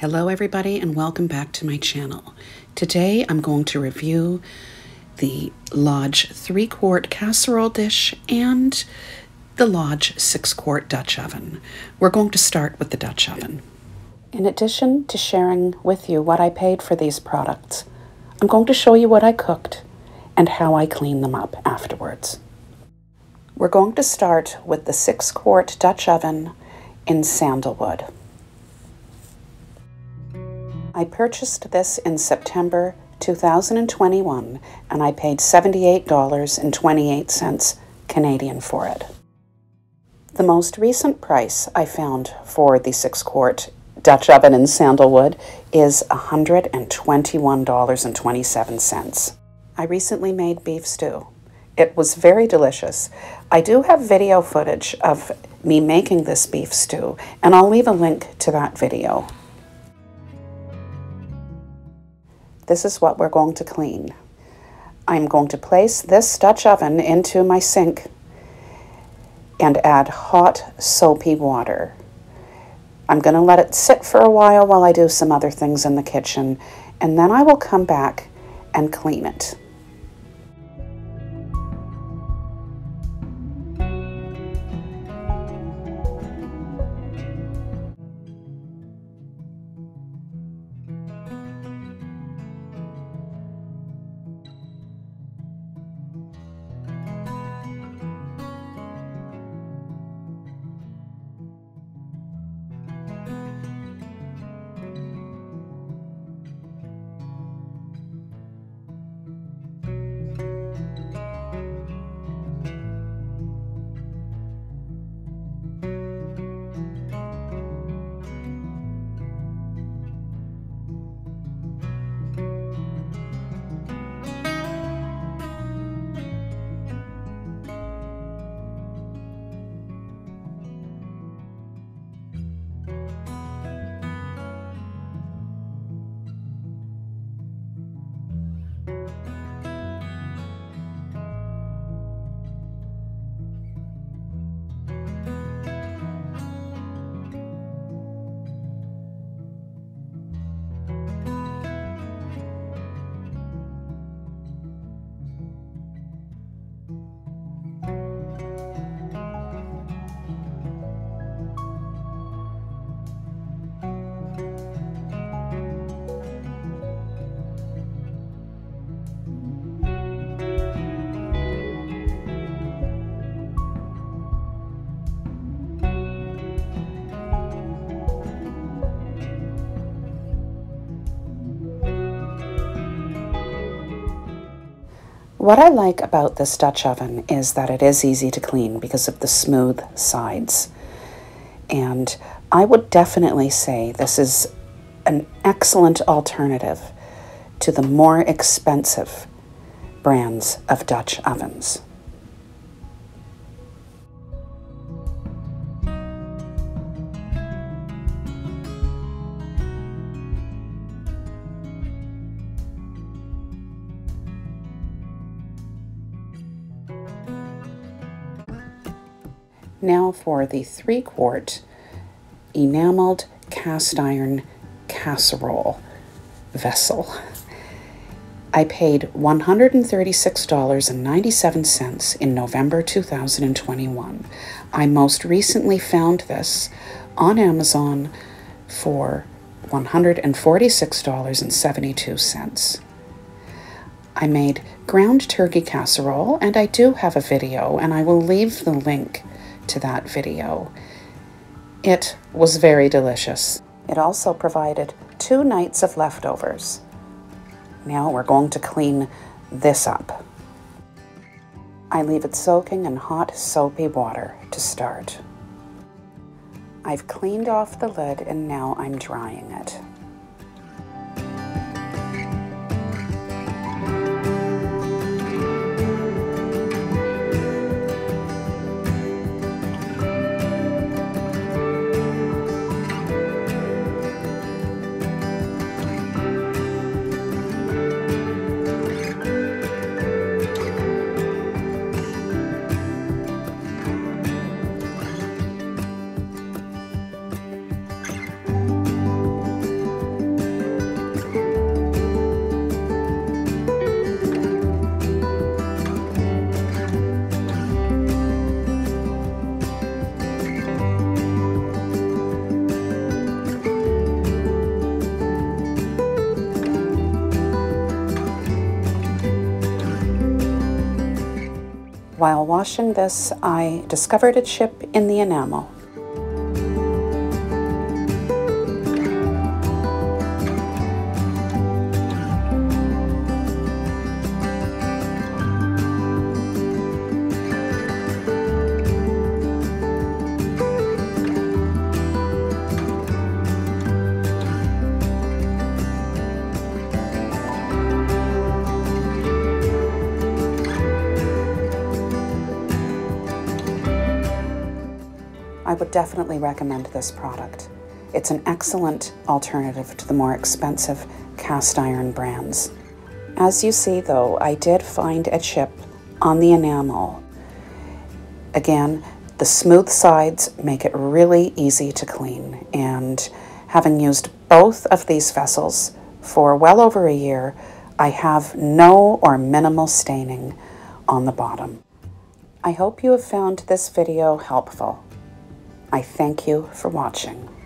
Hello everybody and welcome back to my channel. Today I'm going to review the Lodge 3 quart casserole dish and the Lodge 6 quart Dutch oven. We're going to start with the Dutch oven. In addition to sharing with you what I paid for these products, I'm going to show you what I cooked and how I clean them up afterwards. We're going to start with the 6 quart Dutch oven in sandalwood. I purchased this in September 2021 and I paid $78.28 Canadian for it. The most recent price I found for the 6 quart Dutch oven in sandalwood is $121.27. I recently made beef stew. It was very delicious. I do have video footage of me making this beef stew, and I'll leave a link to that video. This is what we're going to clean. I'm going to place this Dutch oven into my sink and add hot soapy water. I'm going to let it sit for a while while I do some other things in the kitchen and then I will come back and clean it. What I like about this Dutch oven is that it is easy to clean because of the smooth sides. And I would definitely say this is an excellent alternative to the more expensive brands of Dutch ovens. Now for the three quart enameled cast iron casserole vessel. I paid $136.97 in November 2021. I most recently found this on Amazon for $146.72. I made ground turkey casserole, and I do have a video, and I will leave the link to that video. It was very delicious. It also provided two nights of leftovers. Now we're going to clean this up. I leave it soaking in hot soapy water to start. I've cleaned off the lid and now I'm drying it. While washing this, I discovered a chip in the enamel. I would definitely recommend this product. It's an excellent alternative to the more expensive cast iron brands. As you see though, I did find a chip on the enamel. Again, the smooth sides make it really easy to clean and having used both of these vessels for well over a year, I have no or minimal staining on the bottom. I hope you have found this video helpful. I thank you for watching.